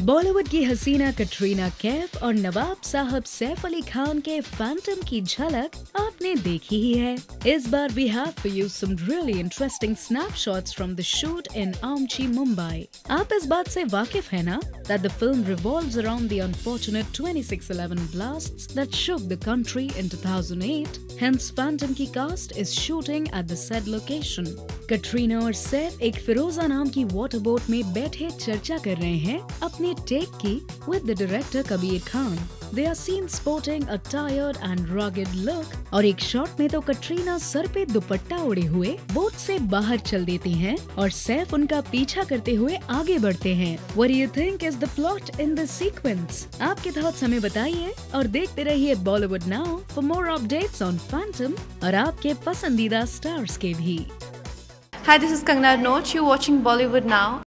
बॉलीवुड की हसीना कटरीना कैफ और नवाब साहब सैफ अली खान के फैंटम की झलक आपने देखी ही है। इस बार we have for you some really interesting snapshots from the shoot in Aamchi Mumbai आप इस बात से वाकिफ है ना? That the film revolves around the unfortunate 2611 blasts that shook the country in 2008 hence Phantom की cast is shooting at the said location Katrina और सैफ एक फिरोजा नाम की वाटर बोट में बैठे चर्चा कर रहे हैं अपने टेक की with the director Kabir Khan. They are seen sporting a tired and rugged look और एक शॉट में तो कटरीना सर पे दुपट्टा उड़े हुए बोट से बाहर चल देती हैं और सैफ उनका पीछा करते हुए आगे बढ़ते हैं। Where you think is the the in this sequence? आपके थॉट्स हमें बताइए और देखते रहिए Bollywood now for more updates on Phantom और आपके पसंदीदा स्टार्स के भी। Hi, this is Kangna Noach. You're watching Bollywood now.